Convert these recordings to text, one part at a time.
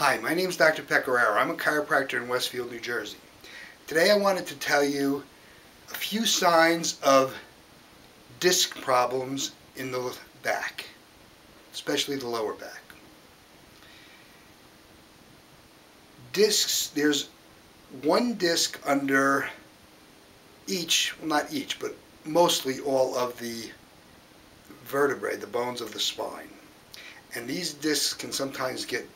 Hi, my name is Dr. Pecoraro. I'm a chiropractor in Westfield, New Jersey. Today I wanted to tell you a few signs of disc problems in the back, especially the lower back. Discs, there's one disc under each, well not each, but mostly all of the vertebrae, the bones of the spine. And these discs can sometimes get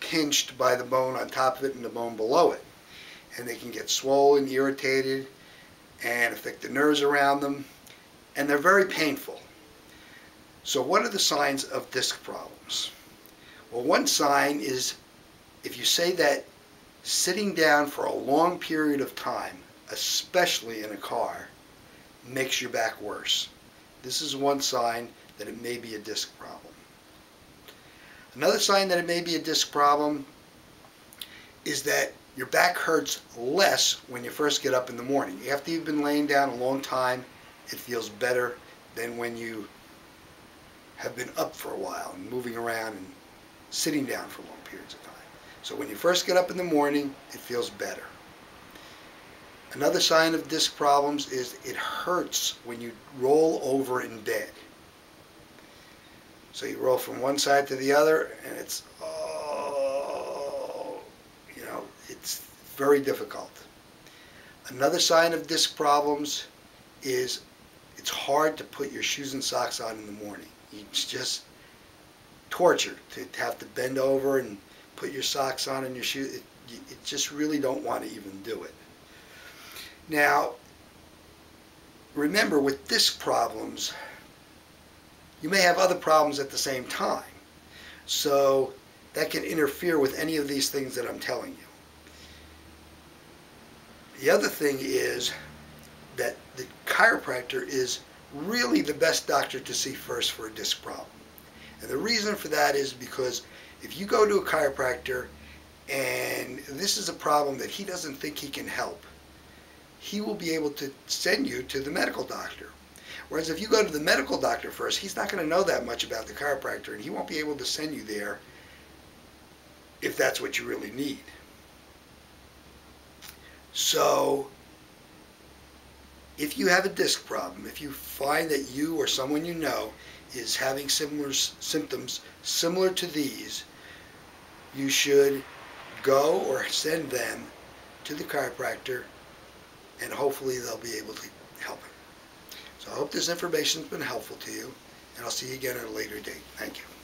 pinched by the bone on top of it and the bone below it. And they can get swollen, irritated, and affect the nerves around them. And they're very painful. So what are the signs of disc problems? Well, one sign is if you say that sitting down for a long period of time, especially in a car, makes your back worse. This is one sign that it may be a disc problem. Another sign that it may be a disc problem is that your back hurts less when you first get up in the morning. After you've been laying down a long time, it feels better than when you have been up for a while and moving around and sitting down for long periods of time. So when you first get up in the morning, it feels better. Another sign of disc problems is it hurts when you roll over in bed. So you roll from one side to the other, and it's, oh, you know, it's very difficult. Another sign of disc problems is it's hard to put your shoes and socks on in the morning. It's just torture to have to bend over and put your socks on and your shoes. It, you just really don't want to even do it. Now, remember with disc problems, you may have other problems at the same time. So that can interfere with any of these things that I'm telling you. The other thing is that the chiropractor is really the best doctor to see first for a disc problem. And the reason for that is because if you go to a chiropractor and this is a problem that he doesn't think he can help, he will be able to send you to the medical doctor. Whereas if you go to the medical doctor first, he's not going to know that much about the chiropractor and he won't be able to send you there if that's what you really need. So if you have a disc problem, if you find that you or someone you know is having similar symptoms similar to these, you should go or send them to the chiropractor and hopefully they'll be able to. So I hope this information has been helpful to you, and I'll see you again at a later date. Thank you.